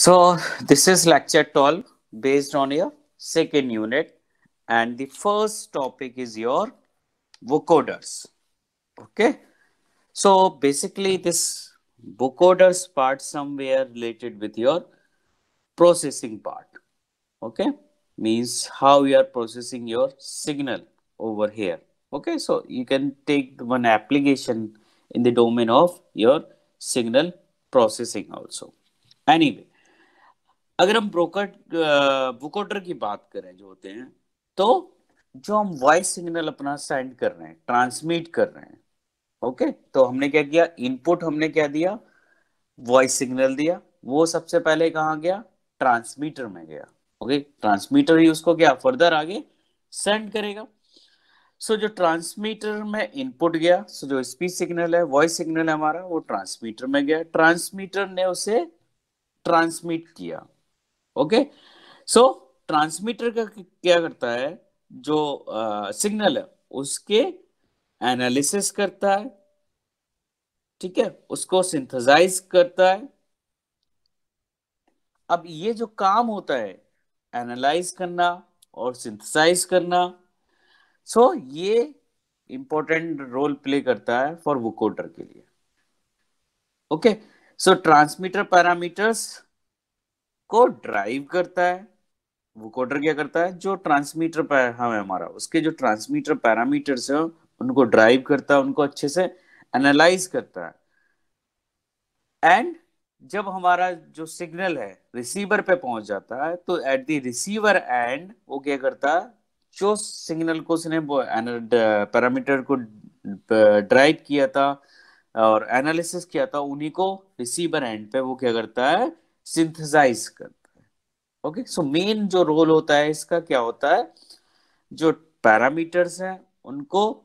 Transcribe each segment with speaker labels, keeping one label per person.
Speaker 1: So this is lecture 12 based on your second unit and the first topic is your vocoders. Okay. So basically this vocoders part somewhere related with your processing part. Okay. Means how you are processing your signal over here. Okay. So you can take one application in the domain of your signal processing also. Anyway. अगर हम broker बुकोडर की बात करें जो होते हैं तो जो हम वॉइस सिग्नल अपना सेंड कर रहे हैं ट्रांसमिट कर रहे हैं ओके तो हमने क्या किया? इनपुट हमने क्या दिया? वॉइस सिग्नल दिया। वो सबसे पहले कहा गया? ट्रांसमीटर में गया ओके ट्रांसमीटर ही उसको क्या? फर्दर आगे सेंड करेगा। सो so, जो ट्रांसमीटर में इनपुट गया सो so, जो स्पीच सिग्नल है वॉइस सिग्नल है हमारा वो ट्रांसमीटर में गया। ट्रांसमीटर ने उसे ट्रांसमिट किया। ओके? सो ट्रांसमीटर का क्या करता है? जो सिग्नल है उसके एनालिसिस करता है ठीक है? उसको सिंथेसाइज करता है। अब ये जो काम होता है एनालाइज करना और सिंथेसाइज करना सो so, ये इंपॉर्टेंट रोल प्ले करता है फॉर वोकोडर के लिए। ओके? सो ट्रांसमीटर पैरामीटर्स को ड्राइव करता है, वो कोडर क्या करता है? जो ट्रांसमीटर हम है हमारा उसके जो ट्रांसमीटर पैरामीटर्स है, उनको ड्राइव करता है, उनको अच्छे से एनालाइज करता है। एंड जब हमारा जो सिग्नल है रिसीवर पे पहुँच जाता है तो एट द रिसीवर एंड वो क्या करता है? जो सिग्नल को उसने पैरामीटर को ड्राइव किया था, और एनालिसिस किया था, उन्हीं को रिसीवर एंड पे वो क्या करता है? सिंथेसाइज करता है। ओके सो मेन जो रोल होता है, इसका क्या होता है? जो पैरामीटर्स हैं, उनको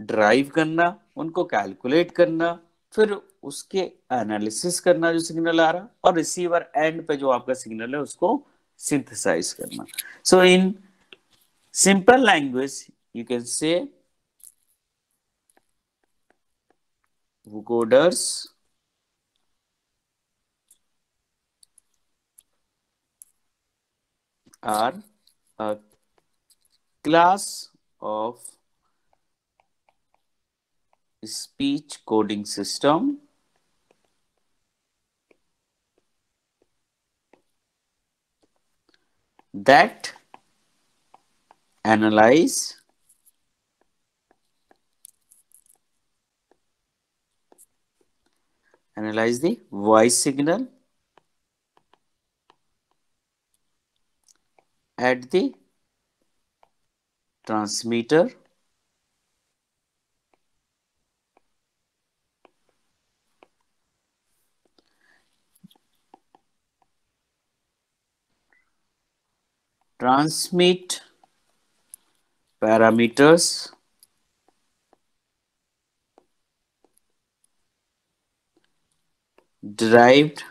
Speaker 1: ड्राइव करना, उनको कैलकुलेट करना, फिर उसके एनालिसिस करना जो सिग्नल आ रहा और रिसीवर एंड पे जो आपका सिग्नल है, उसको सिंथेसाइज करना। So in simple language you can say vocoders are a class of speech coding system. That analyze analyze the voice signal at the transmitter. Transmit parameters. Derived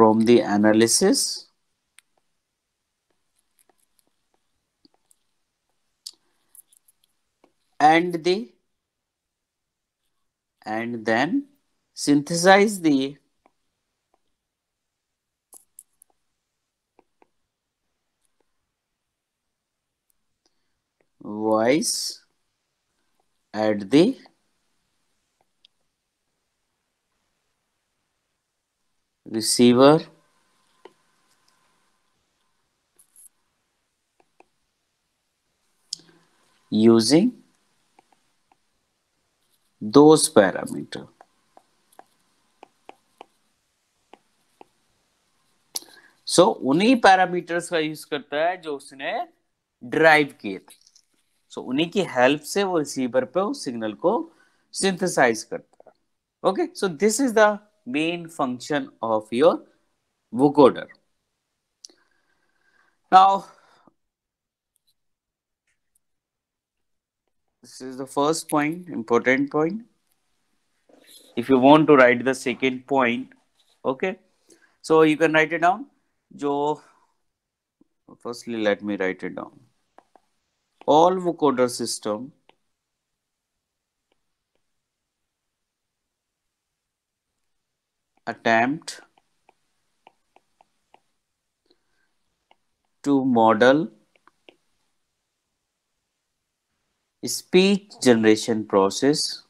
Speaker 1: from the analysis. And the and then synthesize the voice at the receiver using those parameter. So so, उन्हीं parameters का use करता है जो उसने drive किए थे। सो उन्हीं की हेल्प से वो रिसीवर पे उस सिग्नल को सिंथेसाइज करता है। Okay so this is the main function of your vocoder. Now, this is the first point, important point. If you want to write the second point, okay, so you can write it down. Jo, firstly, let me write it down. All vocoder system attempt to model speech generation process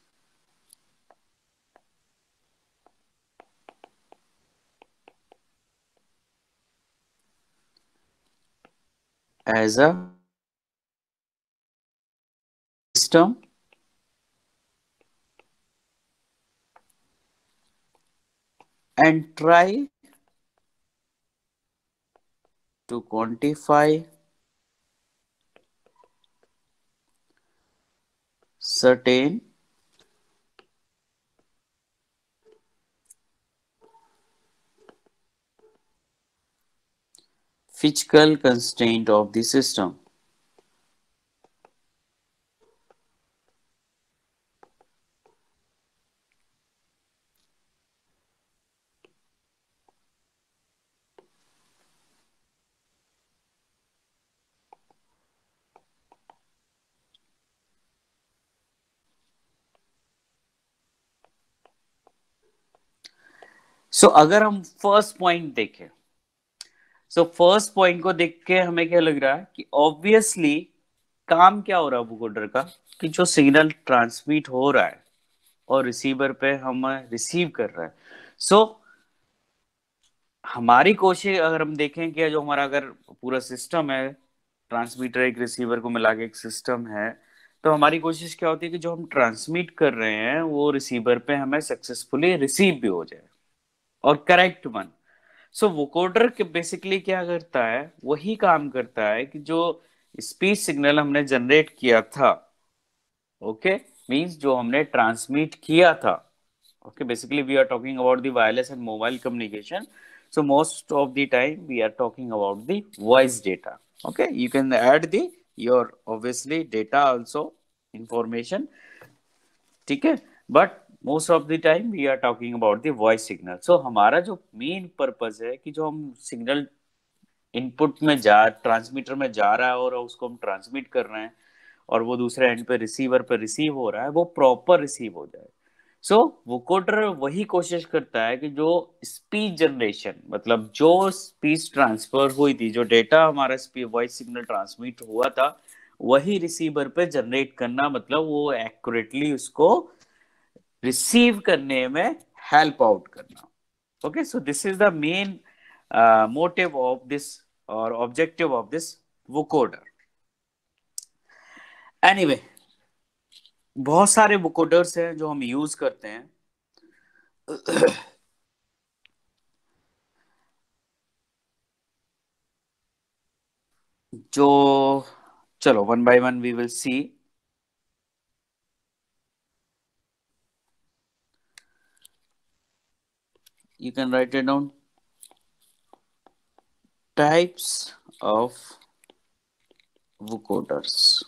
Speaker 1: as a system and try to quantify certain physical constraint of the system. So so, अगर हम first point देखें सो first point को देख के हमें क्या लग रहा है कि ऑब्वियसली काम क्या हो रहा है बुकोडर का? कि जो सिग्नल ट्रांसमिट हो रहा है और रिसीवर पे हम रिसीव कर रहे हैं। सो so, हमारी कोशिश अगर हम देखें कि जो हमारा अगर पूरा सिस्टम है ट्रांसमीटर एक रिसीवर को मिला के एक सिस्टम है तो हमारी कोशिश क्या होती है कि जो हम ट्रांसमिट कर रहे हैं वो रिसीवर पे हमें सक्सेसफुली रिसीव भी हो जाए। और करेक्ट वन सो वोकोडर के बेसिकली क्या करता है? वही काम करता है कि जो स्पीच सिग्नल हमने जनरेट किया था ओके okay? मींस जो हमने ट्रांसमिट किया था okay basically we are talking about the wireless and mobile communication so, most of the time, we are talking about the voice data, okay? You can add the, your, obviously, data also, information, ठीक है? But most of the time we are talking about the voice signal so हमारा जो main purpose है कि जो हम signal input में जा ट्रांसमीटर में जा रहा है और उसको हम ट्रांसमिट कर रहे हैं और वो दूसरे एंड पे रिसीवर पे रिसीव हो रहा है वो प्रॉपर रिसीव हो जाए। सो so, वोकोडर वही कोशिश करता है कि जो स्पीच जनरेशन मतलब जो स्पीच ट्रांसफ़र हुई थी जो डेटा हमारा वॉइस सिग्नल ट्रांसमिट हुआ था वही रिसीवर पे जनरेट करना मतलब वो एक्यूरेटली उसको रिसीव करने में हेल्प आउट करना। Okay so this is the main motive of this और objective of this vocoder anyway बहुत सारे वोकोडर्स हैं जो हम यूज़ करते हैं। जो, चलो one by one we will see you can write it down. Types of vocoders.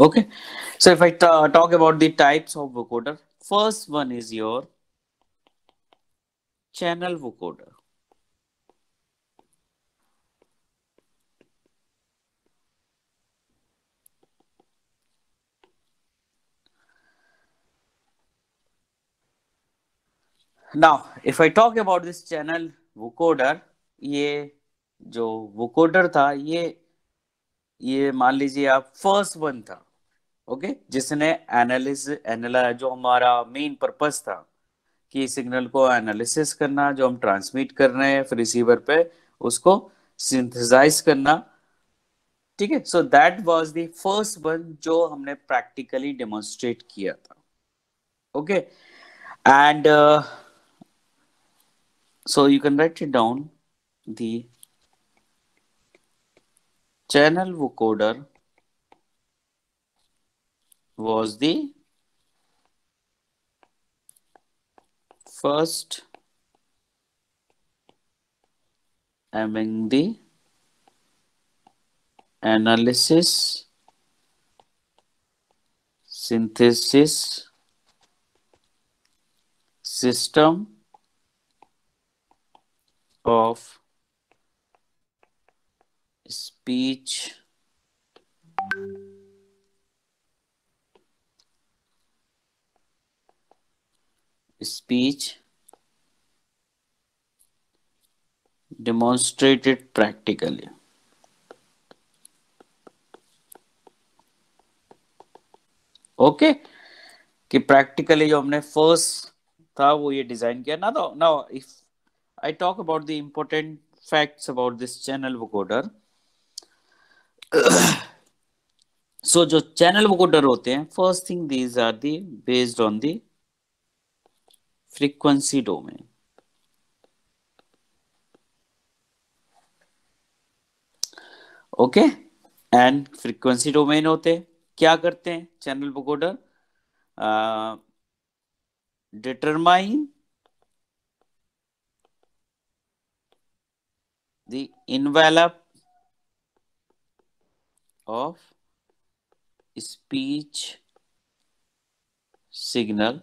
Speaker 1: Okay. So if i talk about the types of vocoder first one is your channel vocoder now, if i talk about this channel, vocoder, ये जो vocoder था, ये ये मान लीजिए आप first one था okay okay? जिसने एनालिस एनाला जो हमारा मेन पर्पस था, कि सिग्नल को एनालिसिस करना, जो हम ट्रांसमिट कर रहे हैं रिसीवर पे, उसको सिंथेसाइज करना, ठीक है so that was the first one जो हमने प्रैक्टिकली डेमोन्स्ट्रेट किया था okay and So you can write it down. The channel vocoder was the first among the analysis synthesis system of speech speech demonstrated practically okay okay? कि practically जो हमने first था वो ये डिज़ाइन किया ना तो ना if I talk about the important facts about this channel vocoder so जो चैनल वोकोडर होते हैं first thing these are the based on the frequency domain okay and frequency domain होते क्या करते हैं channel vocoder determine the envelope of speech signal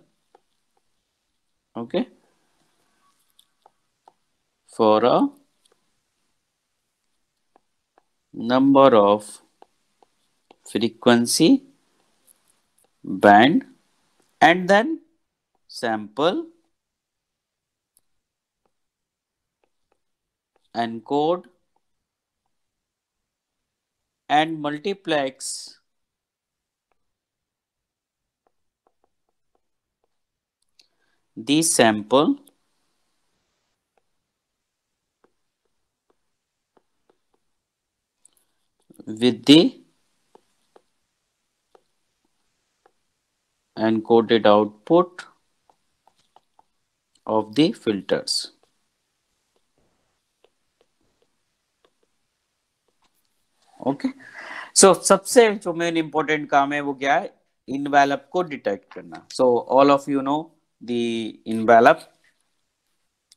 Speaker 1: okay for a number of frequency band and then sample encode and multiplex the sample with the encoded output of the filters. Okay so सबसे जो main important काम है वो क्या है? Envelope को detect करना। So all of you know the envelope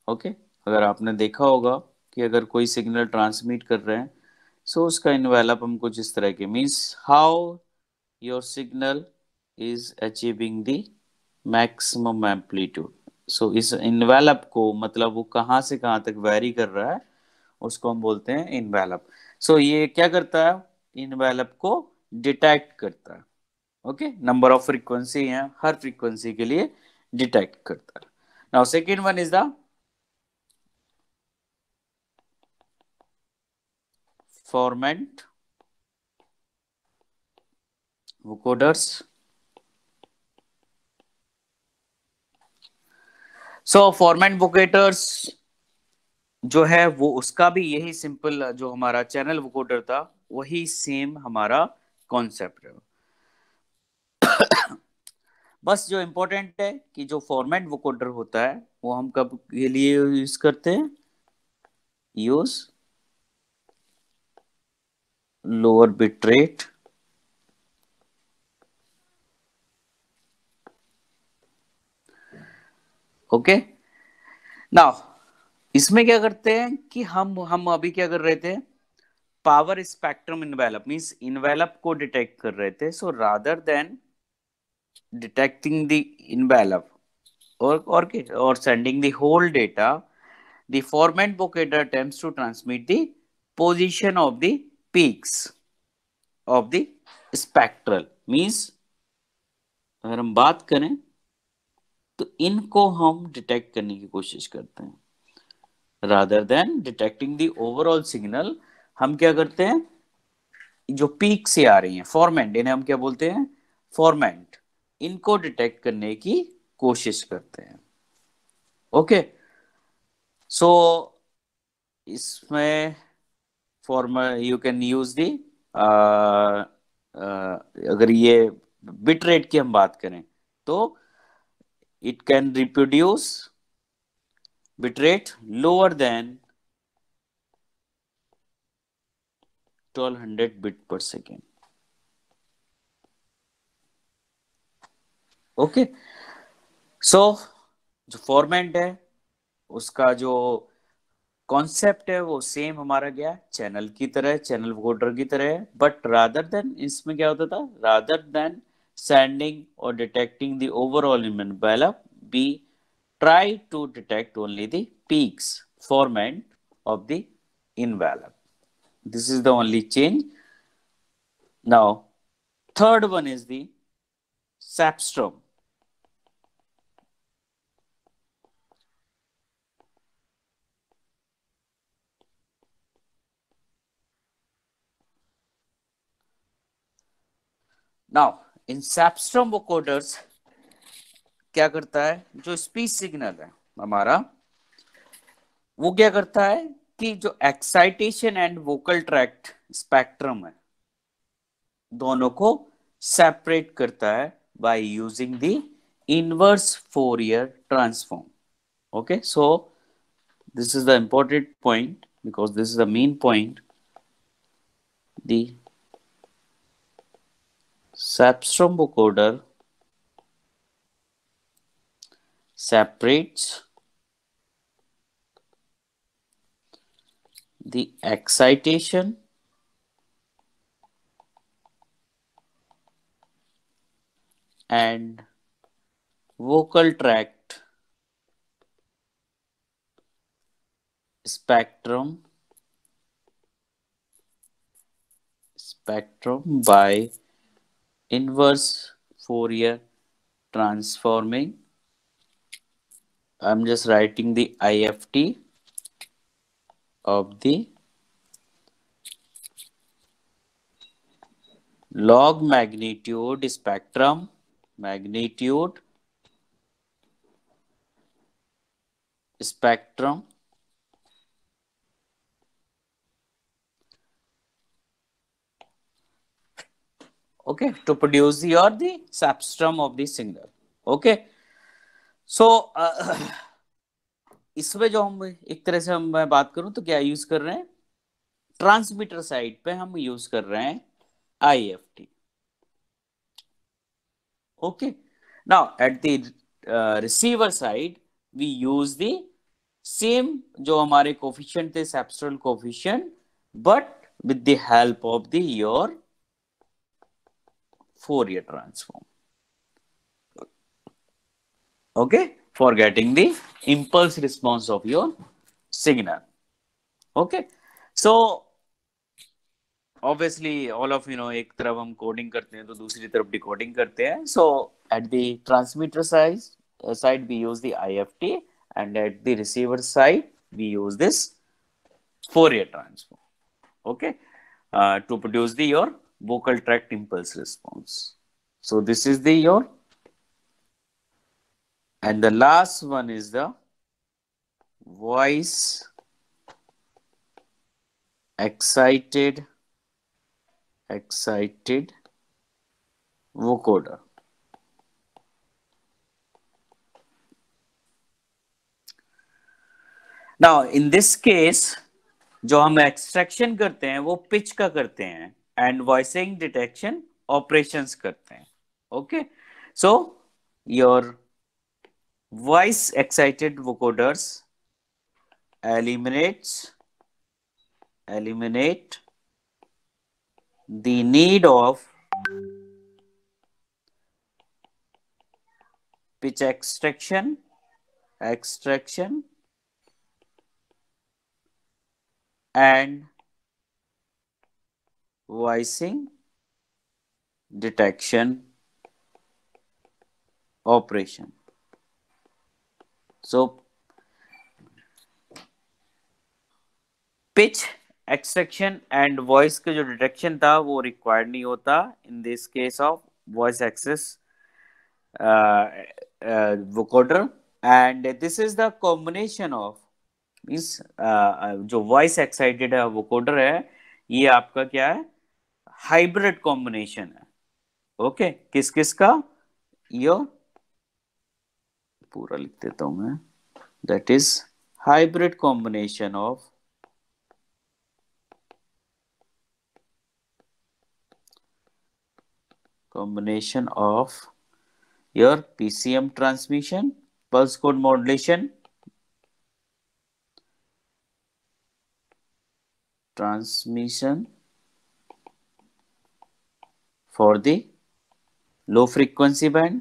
Speaker 1: okay अगर आपने देखा होगा कि अगर कोई सिग्नल ट्रांसमिट कर रहे हैं सो so उसका इनवेलप हम कुछ इस तरह के means how your signal is achieving the maximum amplitude so इस इनवेलप को मतलब वो कहाँ से कहाँ तक वेरी कर रहा है, उसको हम बोलते हैं इनवेलप सो ये क्या करता है? इन इनवेलप को डिटेक्ट करता है। ओके नंबर ऑफ़ फ्रीक्वेंसी है, हर फ्रीक्वेंसी के लिए डिटेक्ट करता है। Now second one is the format vocoders. So format vocoders जो है, वो उसका भी यही सिंपल जो हमारा चैनल वोकोडर था, वही सेम हमारा कॉन्सेप्ट है बस जो इंपॉर्टेंट है कि जो फॉर्मेट वोकोडर होता है, वो हम कब के लिए यूज़ करते हैं? Use lower bit rate okay now इसमें क्या करते हैं कि हम हम अभी क्या कर रहे थे? Power spectrum envelope means envelope को डिटेक्ट कर रहे थे। So rather than detecting the envelope और और के और sending the whole data the format vocoder attempts to transmit the position of the peaks of the spectral means अगर हम बात करें तो इनको हम डिटेक्ट करने की कोशिश करते हैं। Rather than detecting the overall signal हम क्या करते हैं? जो पीक से आ रही हैं फॉर्मेंट इन्हें हम क्या बोलते हैं? फॉर्मेंट इनको डिटेक्ट करने की कोशिश करते हैं। ओके सो इसमें form you can use the अगर ये बिट रेट की हम बात करें तो it can can bitrate lower than 1200 bit per second okay so जो फॉर्मेट है, उसका जो कॉन्सेप्ट है, वो सेम हमारा गया चैनल की तरह चैनल वोटर की तरह है बट रादर देन इसमें क्या होता था? रादर देन सेंडिंग और detecting the overall इमेंट envelope we try to detect only the peaks formant of the envelope. This is the only change. Now, third one is the sapstrom. Now, in sapstrom coders. क्या करता है? जो speech signal है हमारा, वो क्या करता है कि जो excitation and vocal tract spectrum है, दोनों को सेपरेट करता है by using the inverse Fourier transform okay, so this is the important point because this is the main point. The Sapstrom vocoder separates the excitation and vocal tract spectrum spectrum by inverse Fourier transforming I'm just writing the IFT of the log magnitude spectrum magnitude spectrum okay to produce the or the substrum of the signal okay so uh, इसमें जो हम एक तरह से हम मैं बात करूँ तो क्या यूज़ कर रहे हैं? ट्रांसमीटर साइड पे हम यूज़ कर रहे हैं I F T okay now at the receiver side we use the same जो हमारे कोफिशियंट थे cepstral coefficient but with the help of the your Fourier transform. Okay, for getting the impulse response of your signal. Okay, so obviously all of you know एक तरफ हम coding करते हैं तो दूसरी तरफ डिकोडिंग करते हैं so at the transmitter side uh, side we use the IFT and at the receiver side we use this Fourier transform okay uh, to produce the your vocal tract impulse response. So this is the your and the last one is the voice excited excited vocoder. Now in this case जो हम extraction करते हैं वो pitch का करते हैं and voicing detection operations करते हैं okay so your voice excited vocoders. Eliminates. Eliminate the need of pitch extraction. Extraction. And voicing detection operation. So, pitch, extraction, and voice का जो डिटेक्शन था, वो रिक्वायर्ड नहीं होता in this case of voice excess vocoder. And this is the combination of means जो voice excited है vocoder है, ये आपका क्या है? हाइब्रिड कॉम्बिनेशन है। ओके किस किस का? यो पूरा लिख देता हूँ मैं। That is hybrid combination of combination of your PCM transmission pulse code modulation transmission for the low frequency band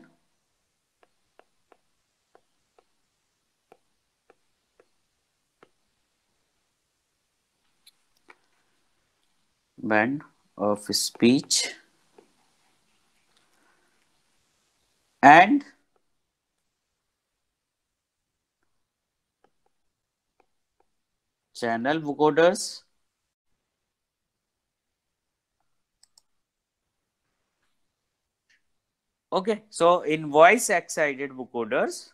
Speaker 1: band of speech. And channel vocoders. Okay, so in voice excited vocoders,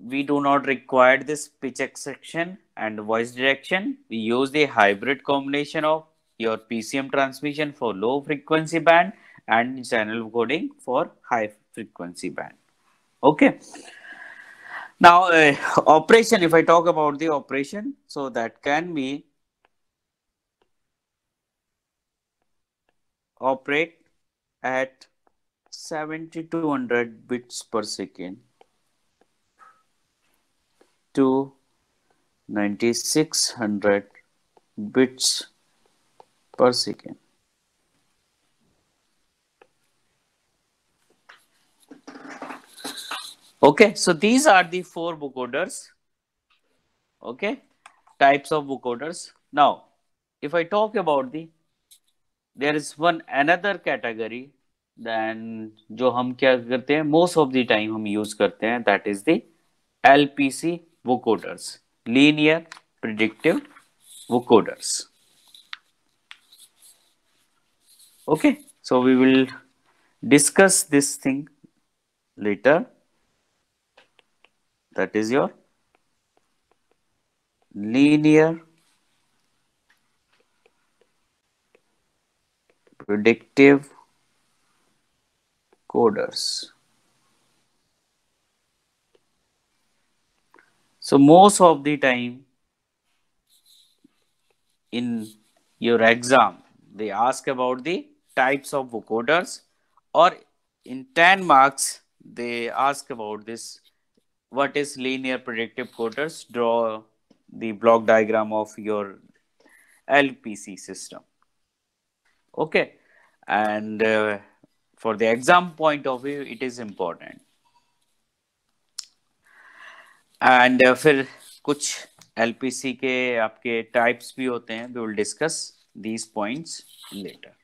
Speaker 1: we do not require this pitch extraction and voice direction. We use the hybrid combination of your PCM transmission for low frequency band and channel coding for high frequency band. Okay. Now, uh, operation, if I talk about the operation, so that can be operate at 7200 bits per second to 9600 bits per second. Okay, so these are the four vocoders. Okay, types of vocoders. Now, if I talk about the, there is one another category then जो हम क्या करते हैं most of the time हम use करते हैं that is the LPC vocoders linear predictive vocoders. Okay, so we will discuss this thing later. That is your linear predictive coders. So most of the time in your exam, they ask about the types of vocoders or in 10 marks, they ask about this. What is linear predictive coders? Draw the block diagram of your LPC system. Okay. And uh, for the exam point of view it is important and uh, फिर कुछ LPC के आपके types भी होते हैं we will discuss these points later